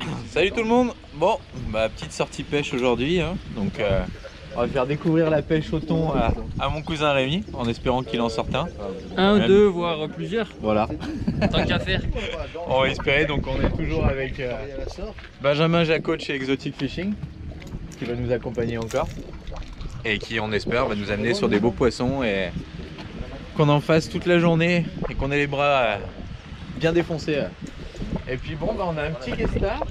Salut tout le monde Bon, bah petite sortie pêche aujourd'hui, hein. donc euh, on va faire découvrir la pêche au thon à, à mon cousin Rémi, en espérant qu'il en sorte un. Un, deux, voire plusieurs. Voilà, Tant qu'à faire. on va espérer, donc on est toujours avec euh, Benjamin Jacot chez Exotic Fishing, qui va nous accompagner encore, et qui on espère va nous amener sur des beaux poissons et qu'on en fasse toute la journée et qu'on ait les bras euh, bien défoncés. Et puis bon, bah, on a un petit guest star.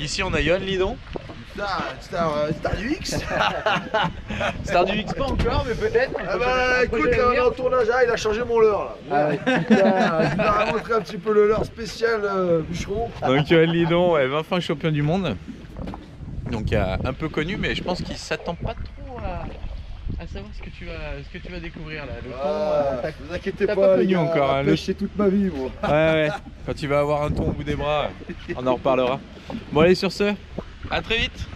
Ici on a Yohan Lidon. Star, star, euh, star du X Star du X pas encore, mais peut-être. Ah bah écoute, là, on est en tournage, ah, il a changé mon leurre là. Ouais, putain, il m'a montré un petit peu le leurre spécial euh, bûcheron. Donc Yohan Lidon est 20 fois champion du monde. Donc euh, un peu connu, mais je pense qu'il s'attend pas trop à, savoir ce que tu vas, ce que tu vas découvrir là. Le euh, Ah, t'as- vous inquiétez t'as pas, pas les gars, encore, hein, le- toute ma vie moi. Ouais, ouais. Quand tu vas avoir un thon au bout des bras, on en reparlera. Bon, allez, sur ce, à très vite.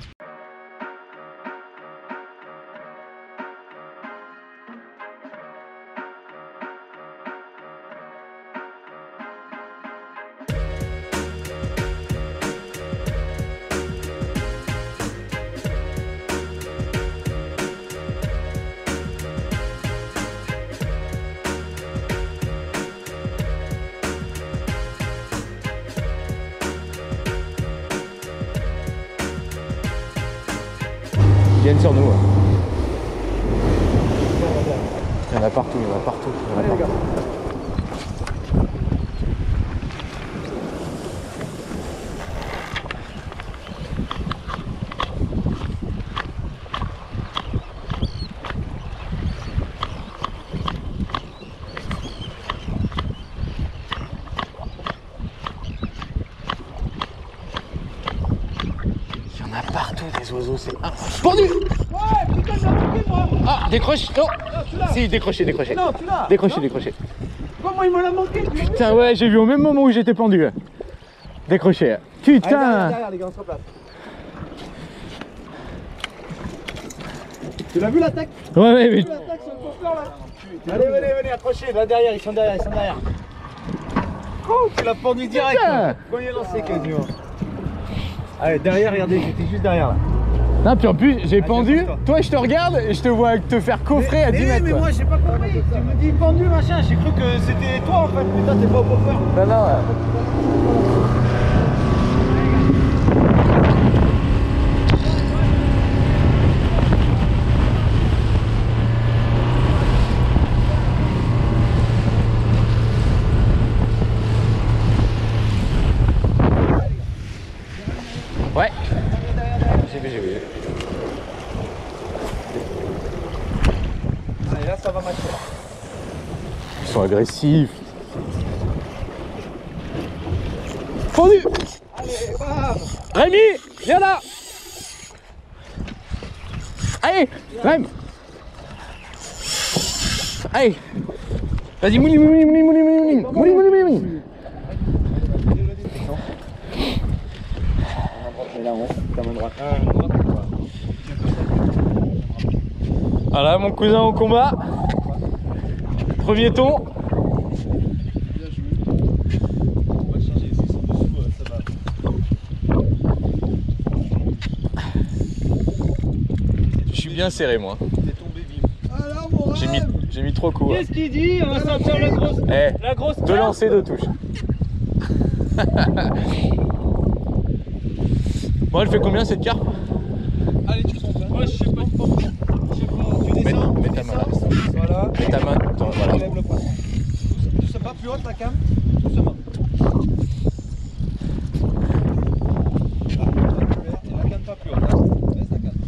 Des oiseaux, c'est un... Pendu Ah, décroche Non Si, décroché, décroché. Non, tu l'as Décroché, décroché. Comment il me l'a manqué Putain, ouais, j'ai vu au même moment où j'étais pendu. Décroché. Putain derrière, les gars, on se replace. Tu l'as vu l'attaque Ouais, ouais, mais... L'attaque sur le là Allez, venez, venez, accrochez, là derrière, ils sont derrière, ils sont derrière. Oh, tu l'as pendu direct Putain. là. Premier lancé quasiment. Allez, derrière, regardez, j'étais juste derrière là. Non, puis en plus, j'ai Ah, pendu. Toi, je te regarde et je te vois te faire coffrer à 10 mais, mètres. mais quoi. moi j'ai pas compris, tu me dis pendu machin, j'ai cru que c'était toi en fait, mais toi t'es pas au coffreur. Non, non. Ouais. J'ai vu, j'ai vu. Allez, là ça va matcher. Agressifs. Fondu Rémi Viens là Allez Rem Allez Vas-y, mouli, mouli, mouli, mouli, mouli, mouli, mouli, mouli, mouli. Voilà, mon cousin au combat. Premier ton. Bien serré moi. Alors mon J'ai mis, j'ai mis trop court. Qu'est-ce qu'il dit On va sortir la grosse. Eh, La grosse deux carte. lancers, deux touches. bon, elle fait combien cette carte? Allez, tu. Moi, je sais pas. Je sais pas, tu descends, mets tu ta main descends. là. Voilà. Mets ta main. attends, Tu voilà. Douce- Doucement, plus haute la cam? Doucement. Et la canne pas plus haute. hein. Laisse la canne.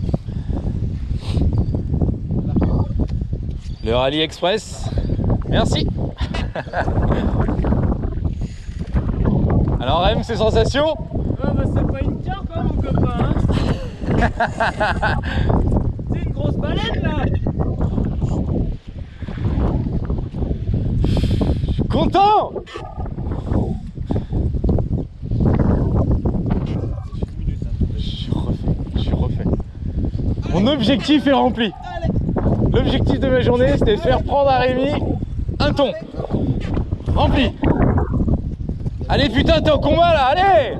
Le Rallye Express. Merci. Alors, M, ses sensations? Ah, bah, c'est pas une carte, hein, mon copain. hein. c'est une grosse baleine là. Content Je refais, je refais. Mon objectif est rempli. L'objectif de ma journée, c'était de faire prendre à Rémi un ton. Rempli. Allez putain, t'es en combat là, allez.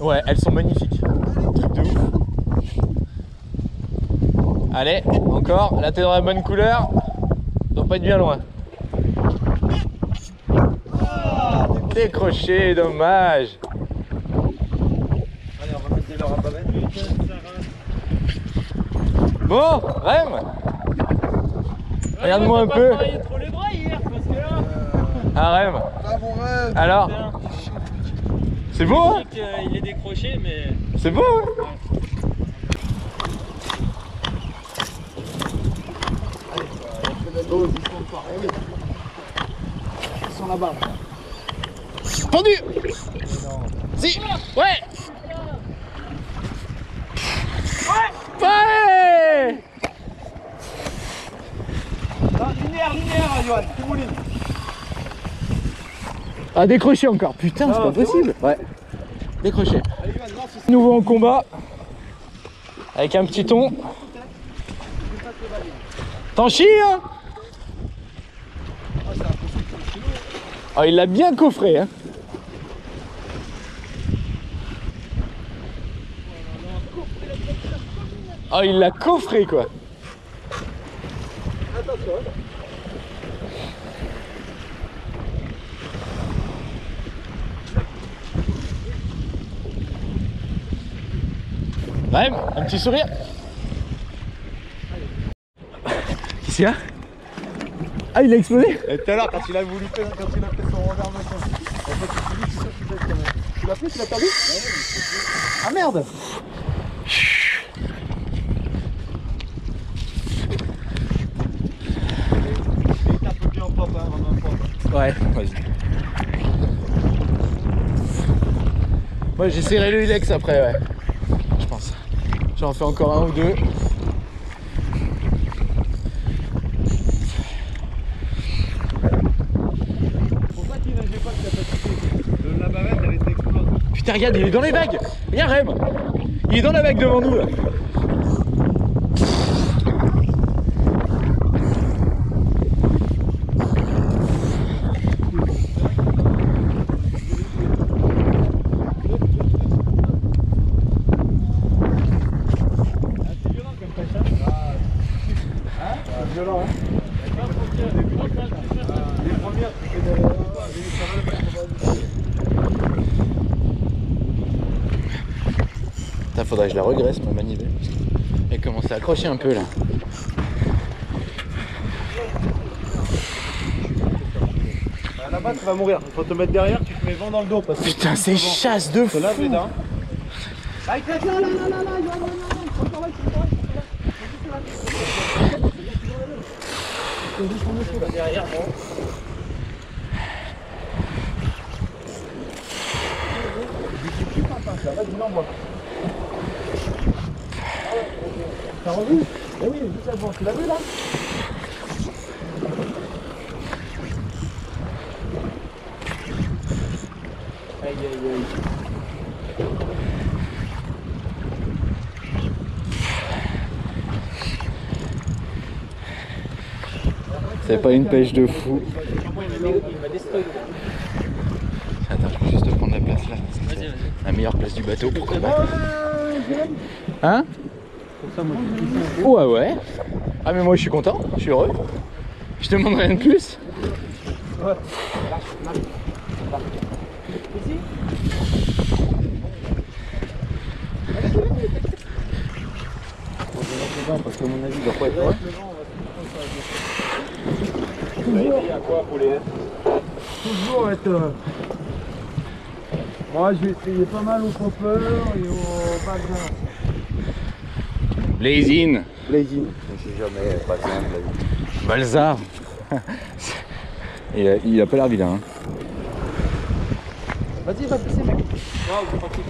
Ouais, elles sont magnifiques. Truc de ouf. Allez, encore. Là, t'es dans la bonne couleur. Doit pas être bien loin. Décroché, dommage. Allez, on va mettre des leurres à. Bon, Rem Regarde-moi un peu. travaillé trop les bras hier parce que là. Ah, Rem. Ah mon rêve Alors. C'est beau, hein Je sais qu'il est décroché, mais. C'est beau, hein Ils sont là-bas. Pendu Si Ouais Ah, linéaire, linéaire, Johan. Tu mouline. Ah décroché encore, putain c'est pas possible Ouais. Décroché. Nouveau en combat. Avec un petit ton. T'en chies hein? Ah il l'a bien coffré hein Ah il l'a coffré quoi Attention. hein. Même, un petit sourire. Qu'est-ce qu'il y a Ah, il a explosé? Et tout à l'heure, quand il a voulu faire, quand il a fait son renversement, en fait, sais quand même. Tu l'as fait, tu l'as perdu? Ah merde Il tape bien en pop, hein, en pop. Ouais, vas-y. Moi j'essaierai le Ilex après, ouais. Je pense. J'en fais encore un ou deux. Pourquoi tu n'as pas de capacité? De la bavette, elle était explose. Putain, regarde, il est dans les vagues Viens, Rem Il est dans la vague devant nous là je la regresse ma manivelle. Elle commence à accrocher un peu là. Là-bas, tu vas mourir. Faut te mettre derrière, tu te mets vent dans le dos. Parce que Putain, c'est chasse de fou. Là, ah, Derrière, oh moi. T'as revu Eh oui, juste avant, tu l'as vu là Aïe aïe aïe. C'est pas une pêche de fou. Il m'a destroy. Attends, je vais juste prendre la place là. La meilleure place du bateau pour combattre. Hein? Ouais ouais. Ah mais moi je suis content, je suis heureux. Je te demande rien de plus. Parce mon avis, doit pas être loin. Toujours être. Moi, je vais essayer pas mal au popper et au background. Blazing. Blazing. Je sais jamais, pas bien, Blazing. Balzar. il, a, il a pas l'air vilain. hein. Vas-y, va pisser, mec. Waouh, tranquille.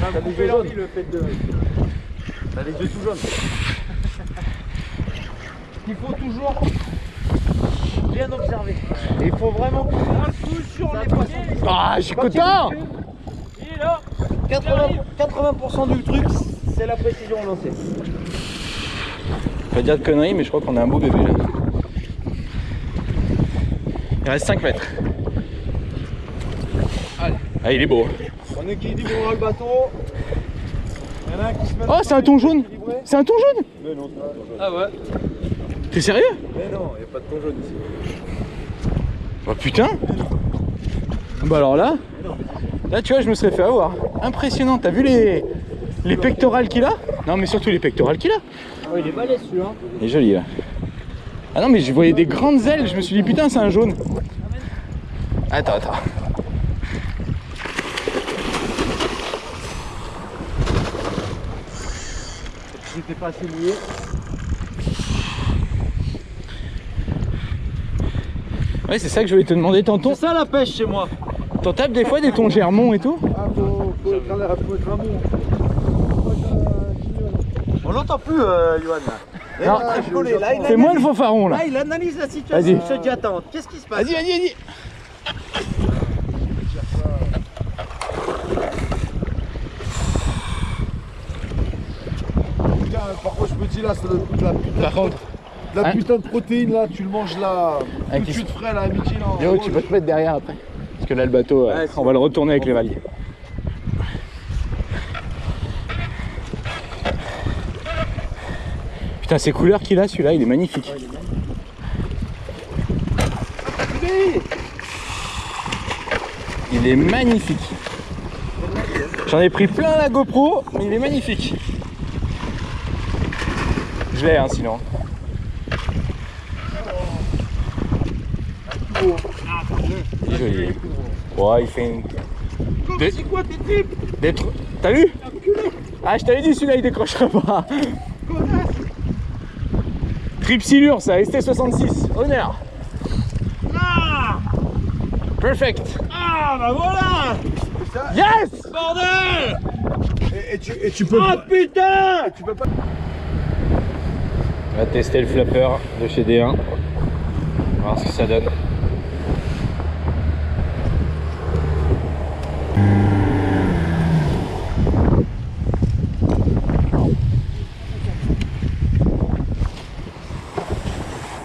T'as les yeux jaunes. le fait de. T'as les yeux tout jaunes. Il faut toujours bien observer. Et il faut vraiment coup sur les poissons. Ah, je suis content Il est là 80%, 80 du truc, c'est la précision au lancer. Pas dire de conneries, mais je crois qu'on a un beau bébé là. Il reste 5 mètres. Ah, il est beau. On équilibrera le bateau. Il y en a un qui se met Oh, c'est un ton jaune C'est un ton jaune Mais non, c'est pas un ton jaune. Ah ouais. T'es sérieux? Mais non, il n'y a pas de ton jaune ici. Oh putain Bah alors là, là tu vois, je me serais fait avoir. Impressionnant, t'as vu les, les pectorales qu'il a? Non, mais surtout les pectorales qu'il a. Oh, il est balèze celui-là. Il est joli là. Ah non, mais je voyais des grandes ailes, je me suis dit putain, c'est un jaune. Attends, attends. J'étais pas assez mouillé. Ouais, c'est ça que je voulais te demander, tonton. C'est ça la pêche chez moi. T'en tapes des fois des tons germont et tout? Ah, faut, faut être un faut être. On l'entend plus, euh, Johan. Non. C'est moi le fanfaron là. Là, il analyse la situation. Vas-y. Il se dit attends, qu'est-ce qui se passe Vas-y, vas-y, vas-y. Putain, par contre, je me dis là, le- de la putain, Par contre, la Hein putain de protéine là, tu le manges là, Avec tout de suite frais là à midi là. Yo, tu peux te mettre derrière après. Parce que là, le bateau, euh, on va le retourner avec les valiers. Putain, ces couleurs qu'il a, celui-là, il est magnifique. Il est magnifique. J'en ai pris plein la GoPro, mais il est magnifique. Je l'ai, hein, sinon. Joli. Ouais, il fait une. C'est quoi tes tripes T'as vu Ah, je t'avais dit celui-là, il décrochera pas. Tripsilure, ça, ST66. Honneur. Ah Perfect. Ah bah voilà Yes Bordel Et, et tu, et tu peux Ah pas. putain Tu peux pas. On va tester le flapper de chez D1. On va voir ce que ça donne.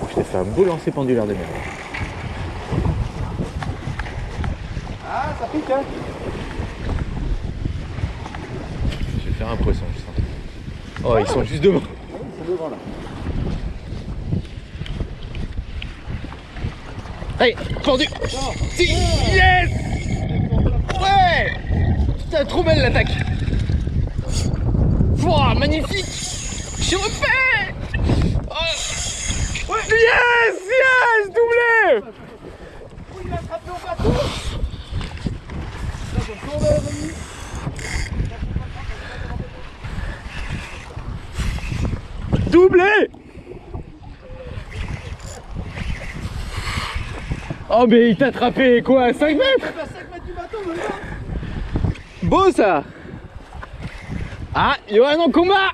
Je t'ai fait un beau lancer pendulaire de mer. Ah, ça pique, hein Je vais faire un poisson, je sens. Oh, ils sont juste devant. C'est devant là. Allez, pendu Si Yes Ouais Putain, trop belle l'attaque Wouah, magnifique Je oh. Yes Yes Doublé Doublé Oh mais il t'a attrapé quoi à 5 mètres? Beau ça. Ah, Johan en combat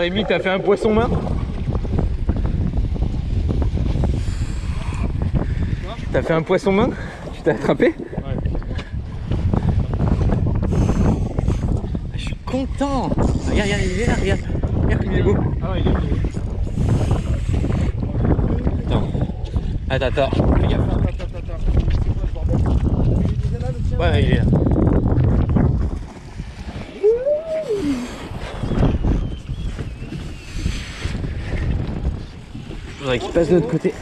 Rémi, t'as fait un poisson main T'as fait un poisson main Tu t'es attrapé Ah, Je suis content Regarde, regarde, il est là, regarde Regarde comme il est beau Ah ouais, il est Attends. Attends, attends. Fais gaffe. Ouais, ouais, il est là. Faudrait passe de l'autre côté.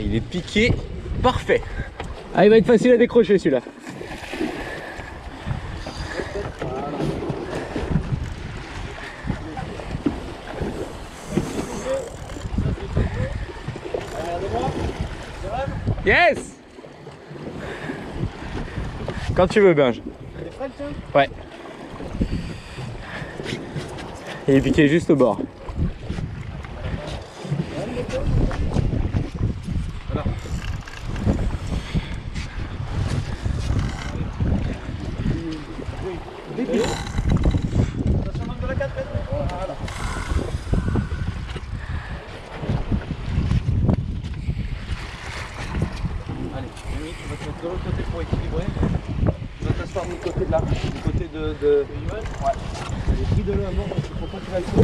Il est piqué. Parfait. Ah, il va être facile à décrocher celui-là. Yes Quand tu veux, Binge. Ouais. Il est piqué juste au bord.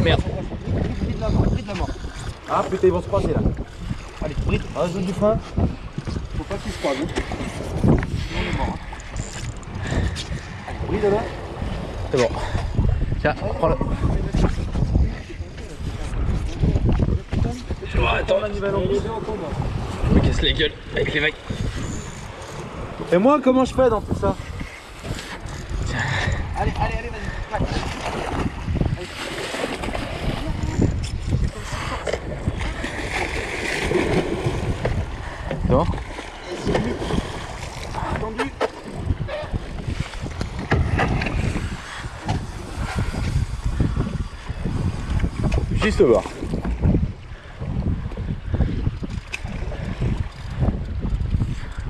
Merde. De la de la. Ah putain, ils vont se croiser là. Allez, bride, rajoute du frein. Faut pas qu'ils se croisent. hein. Sinon on est mort. hein. Allez, bride là. C'est bon. Tiens, prends-le. Oh, attends, embouche, on me casse les gueules avec les mecs. Et moi, comment je fais dans tout ça Allez, allez, allez, vas-y. clac. C'est bon Tendu.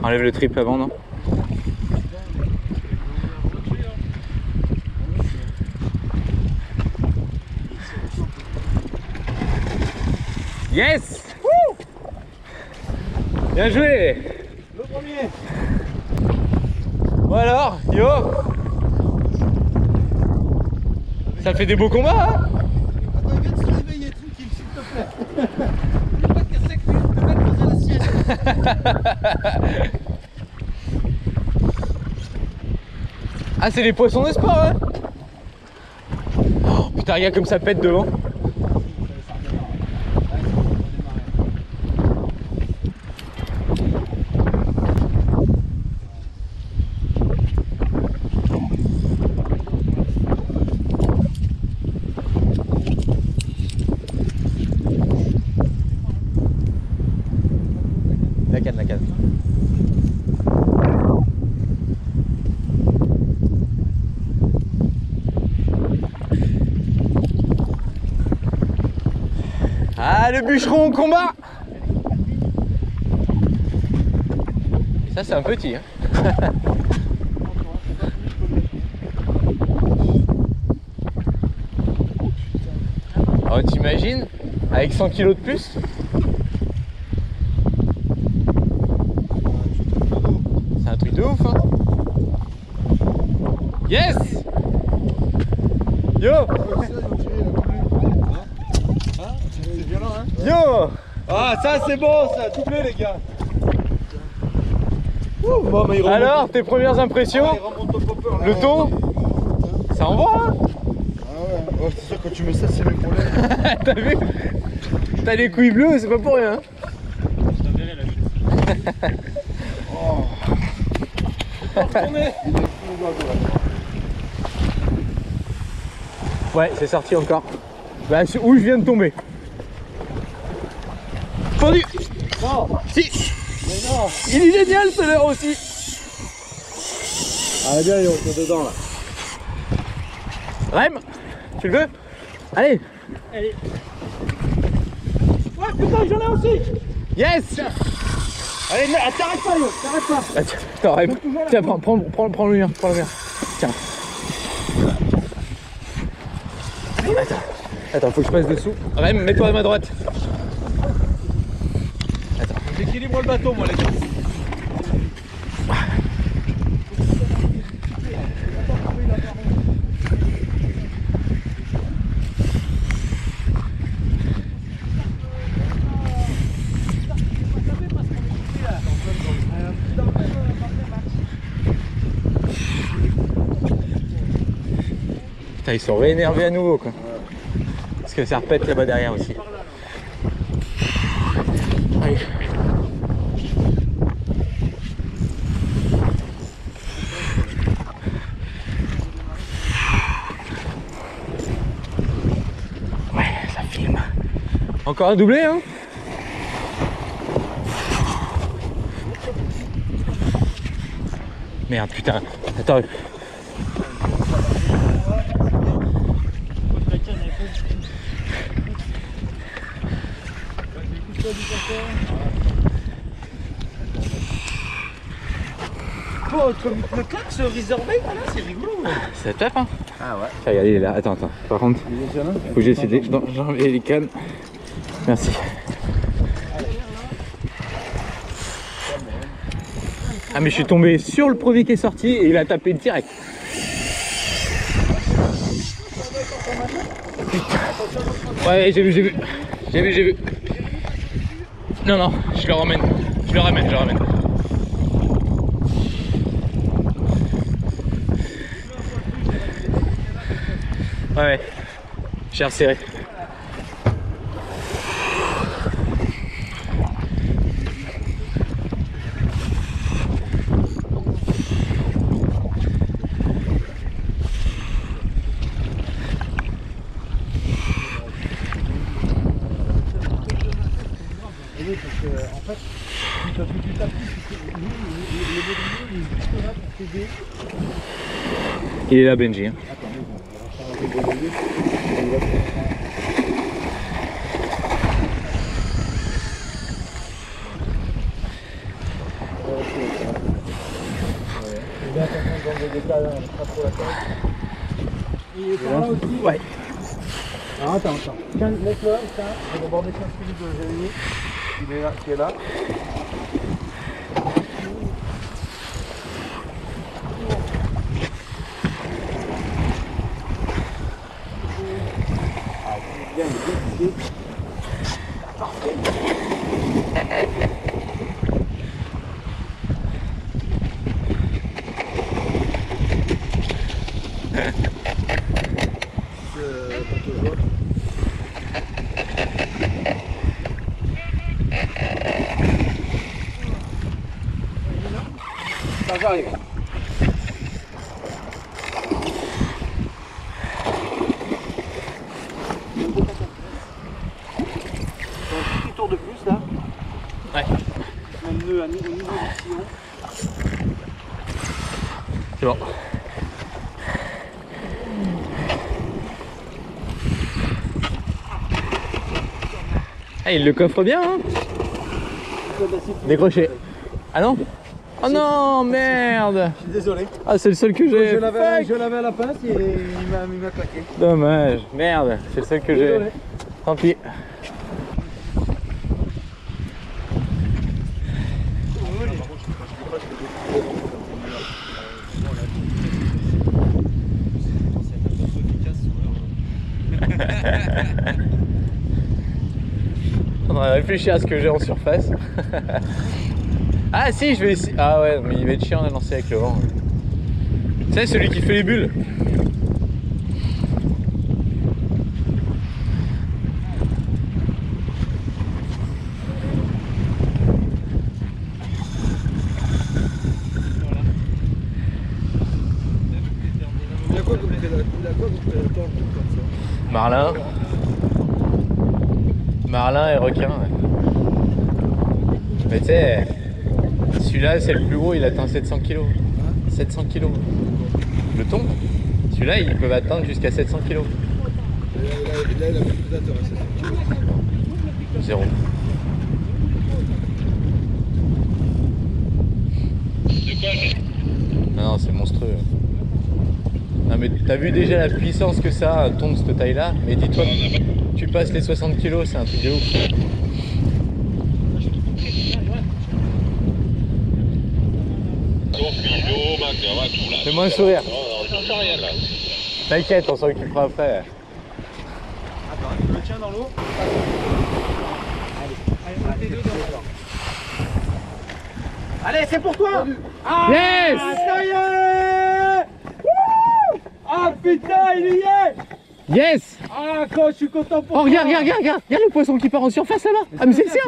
Enlève le trip avant, non Yes Bien joué Le premier. Bon alors, yo Ça fait des beaux combats, hein Attends, il vient de se réveiller, tranquille, s'il Ah, c'est les poissons de sport, hein oh, Putain, regarde comme ça pète devant. La canne, la canne. Ah, le bûcheron au combat Ça, c'est un petit. Hein. oh, t'imagines Avec 100 kilos de plus? C'est un truc de ouf, hein Yes Yo C'est violent, hein Yo Ah, ça c'est bon, ça, doublé les gars. Ouh, bon, mais il remonte. Alors, tes premières impressions? Il remonte au popper, là. Le ton? Ça envoie, hein? Ah ouais, oh, c'est sûr, quand tu mets ça, c'est mes problèmes. T'as vu? T'as les couilles bleues, c'est pas pour rien. Ouais, c'est sorti encore. Bah, c'est où je viens de tomber. Pendu Non, Si mais non. Il est génial ce leurre aussi Ah, bien, il est dedans là. Rem Tu le veux? Allez Allez. Ouais, putain, j'en ai aussi. Yes Allez, ah, t'arrêtes pas, yo, t'arrêtes pas. Ah, tiens, Attends, Rem. Tiens, prends, prends, prends, prends le mien, prends le mien. Tiens. Attends, attends, faut que je passe dessous. Rem, mets-toi à ma droite. Le bateau, moi, les. Putain, ils sont réénervés à nouveau quoi. Parce que ça repète là-bas derrière aussi. Encore un doublé hein Merde putain. Attends. Oh, comme il me claque ce Razorback là, c'est rigolo. Ça tape hein Ah ouais. Tiens, regarde, il est là. Attends, attends. Par contre, faut que j'essaie de- d'en- d'enlever les cannes. Merci. Ah mais je suis tombé sur le premier qui est sorti et il a tapé direct. Ouais, j'ai vu, j'ai vu. J'ai vu, j'ai vu. Non, non, je le ramène. Je le ramène, je le ramène. Ouais, ouais. J'ai resserré. Il est là, Benji. hein. Ouais. Ah, attends, attends. Tiens, laisse-le, tiens. On va border 15 minutes de Jérémy. Il est là, qui est là. Ah, il est bien, il est bien, il est- Euh, quand je vois. Ça, j'arrive. Un petit tour de plus là. Ouais. Un nœud à niveau, au niveau du sillon. C'est bon. Ah, il le coffre bien, hein Décroché. Ah non? Oh non, merde Je suis désolé. Ah, c'est le seul que j'ai. Je l'avais à la pince et il m'a claqué. Dommage, merde, c'est le seul que j'ai. Désolé. Tant pis. On va réfléchir à ce que j'ai en surface. ah si, je vais essayer. Ah ouais, mais il va être chiant à lancer avec le vent. Tu sais, celui qui fait les bulles. Marlin. Marlin et requin. Mais tu sais, celui-là c'est le plus gros, il atteint 700 kg. 700 kg. Le thon, celui-là ils peuvent atteindre jusqu'à 700 kg. Là, il a plus de prédateur à 700 kg. Zéro. Non, c'est monstrueux. Non, mais t'as vu déjà la puissance que ça a cette taille-là? Mais dis-toi, tu passes les 60 kg, c'est un truc de ouf. Fais-moi un sourire. T'inquiète, on s'en occupera après. Attends, je le tiens dans l'eau. Allez, c'est pour toi. Ah, Yes. ça y est. Wouh. Ah putain, il y est. Yes. Ah, quand je suis content pour Oh, regarde, regarde, regarde, regarde Regarde le poisson qui part en surface là-bas. Ah, mais c'est le sien.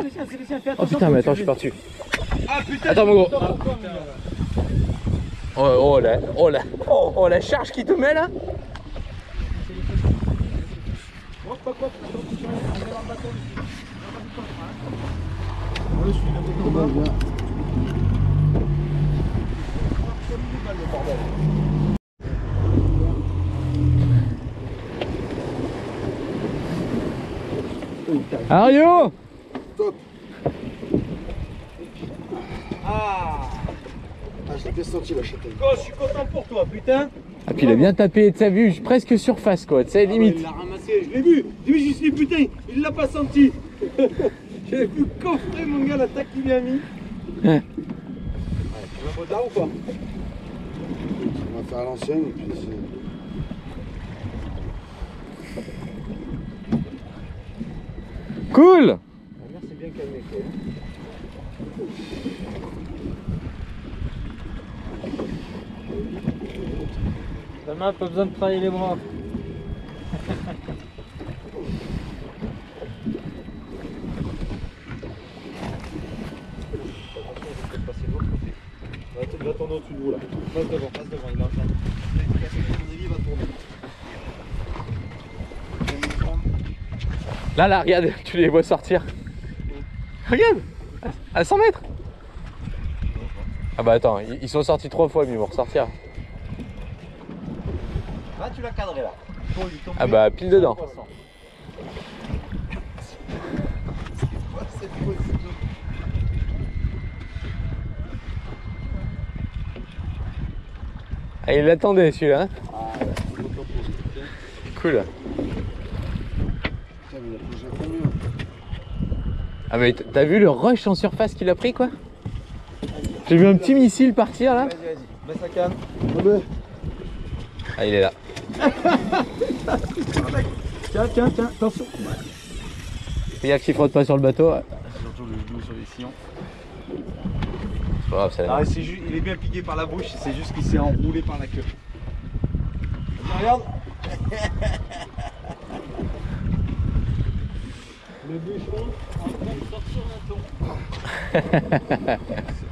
Fais Oh putain, mais attends, je suis dessus. Ah putain Attends, mon gros. Oh, oh, la, oh, la, oh, oh, la charge qui te met là. Ario Top Ah, je l'ai bien senti la châtaigne. Go, je suis content pour toi, putain Ah, puis il a bien tapé, tu as vu, presque surface quoi, tu sais, Ah ouais, limite. Il l'a ramassé, je l'ai vu Dis-lui, je suis putain, il l'a pas senti J'ai vu coffrer mon gars l'attaque qu'il lui a mis Ouais. Un motard ou pas? On va faire à l'ancienne et puis c'est. Cool La mer s'est bien calmée. Demain, pas besoin de travailler les bras. Au-dessus là. Passe devant, passe devant, il en va tourner. Là, là, regarde, tu les vois sortir. Regarde À 100 mètres Ah bah attends, ils sont sortis trois fois, mais ils vont ressortir. Là. Ah bah, pile dedans. Ah, il l'attendait celui-là. hein cool. Putain, mais il a plongé à combien Ah mais t'as vu le rush en surface qu'il a pris quoi? J'ai vu un petit missile partir là. Vas-y, vas-y. Mets sa canne. Ah il est là. Tiens, tiens, tiens, attention. Gaffe qu'il frotte pas sur le bateau. ouais. Surtout le genou sur les sillons. C'est pas grave, c'est la Ah, c'est ju- il est bien piqué par la bouche, c'est juste qu'il s'est enroulé par la queue. Regarde. Le bûcheron en train de sortir un ton.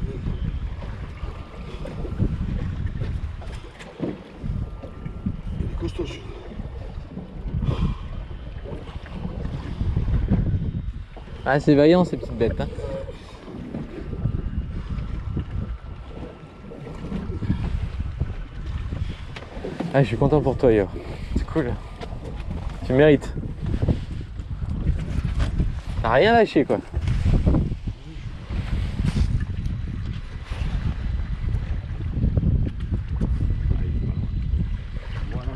Ah c'est vaillant ces petites bêtes. Hein. Ah je suis content pour toi Yo. C'est cool. Tu mérites. T'as rien lâché quoi.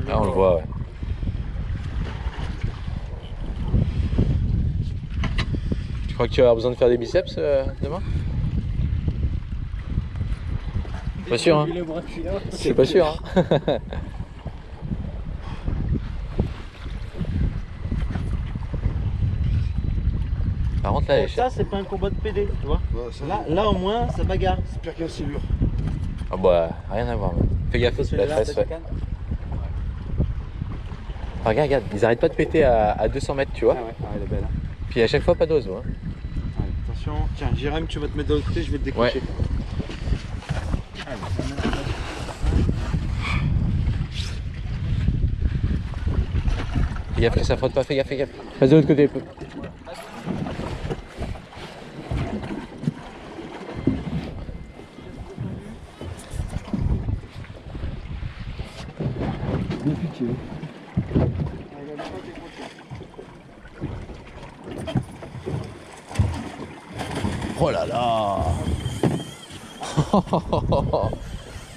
Ah on le voit ouais. Tu crois que tu vas avoir besoin de faire des biceps euh, demain? Pas sûr hein. Je suis pas sûr hein Par contre là, les Ça, c'est pas un combat de PD, tu vois. Ouais, ça, Là, là au moins, ça bagarre. c'est pire qu'un silure. Ah bah rien à voir. Fais gaffe, la là, tresse, ouais. Ah, regarde, regarde, ils arrêtent pas de péter à, à 200 mètres, tu vois. Ah ouais, ah, elle est belle. hein. Puis à chaque fois pas. Hein. Allez, attention. Tiens, Jérém, tu vas te mettre de l'autre côté, je vais te décrocher. Fais gaffe que ça frotte pas, fais gaffe, fais gaffe. Passe de l'autre côté. peu. Bien piqué. Oh là là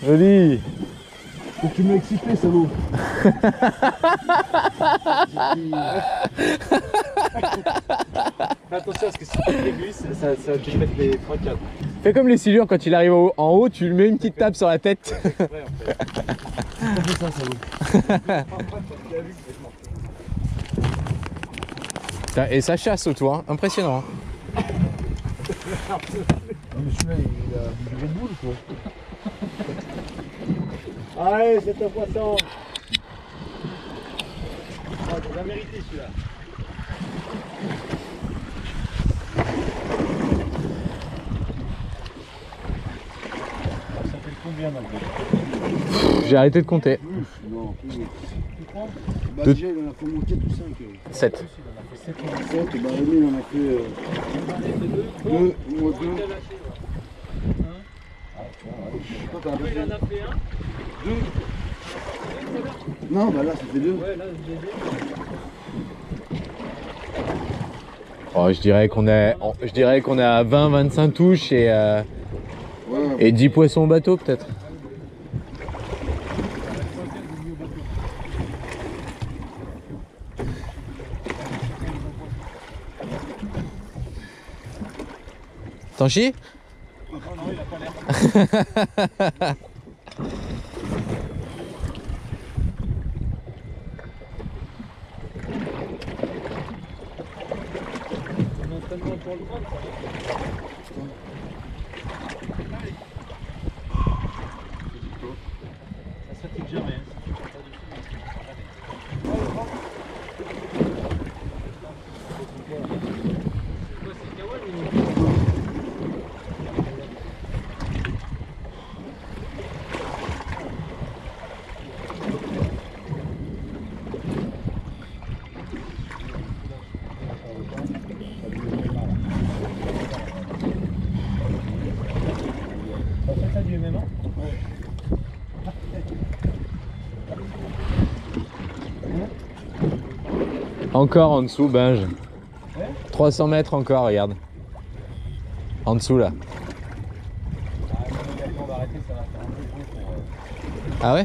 Joli Faut que tu m'as excité, salaud. Fais attention parce que si tu l'aiguille, ça, ça, ça va te mettre les trois cadres. Fais comme les silures quand il arrive en haut, tu lui mets une petite tape sur la tête. Ouais, en fait. T'as fait ça, salaud. Putain, Et ça chasse autour, hein. impressionnant. hein. Ah, celui-là, il a du Red Bull, quoi. Allez, c'est un poisson. Ah, tu l'as mérité celui-là. Ça fait combien maintenant J'ai arrêté de compter. Plus, non, plus. Bah, Deux- déjà, il en a fait au 4 ou 5. 7. 7, et bah, Rémi, il en a fait 2, moi 2. Il a ouais. Toi, t'en as Lui, il fait en a fait un. 2. Non, bah là, ça fait 2. Ouais, là, le deuxième. Oh, je dirais qu'on est, on- je dirais qu'on est à 20-25 touches et, euh, Ouais, et 10 poissons au bateau peut-être. T'en chies Un entraînement pour le ça. Ça se fatigue jamais. hein. C'est quoi, c'est Kawan ou- T'as fait ça du MMA Encore en dessous, Binge. 300 mètres encore, regarde. En dessous là. On va arrêter, ça va faire un peu gros pour. euh, Ah ouais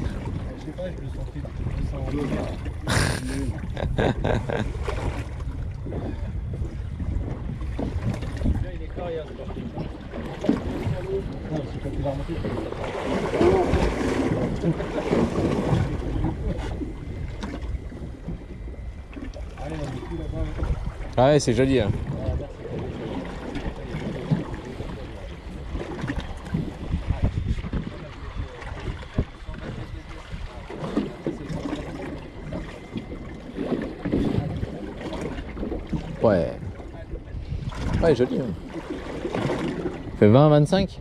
Je sais pas, je le sentais. Je le sens en Là, il est coriace, quoi. Non, c'est quand tu vas remonter. Allez, on est plus là-bas. Ah ouais, c'est joli. Hein. Ouais. Ouais, joli. Hein. Fait 20, 25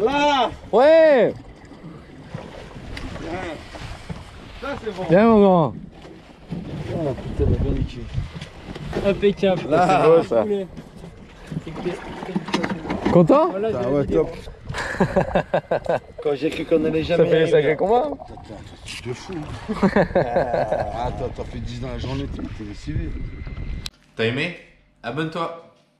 Là Ouais Bien mon grand Oh putain, bien niqué. Impeccable. Là. C'est beau, ça. Coulé. Content Voilà, Ah ouais, top. Quand j'ai cru qu'on allait Ça jamais. fait des y sacrés combats Tu de fou. Ah, Attends, t'as fait 10 dans la journée, t'es lessivé. T'as aimé? Abonne-toi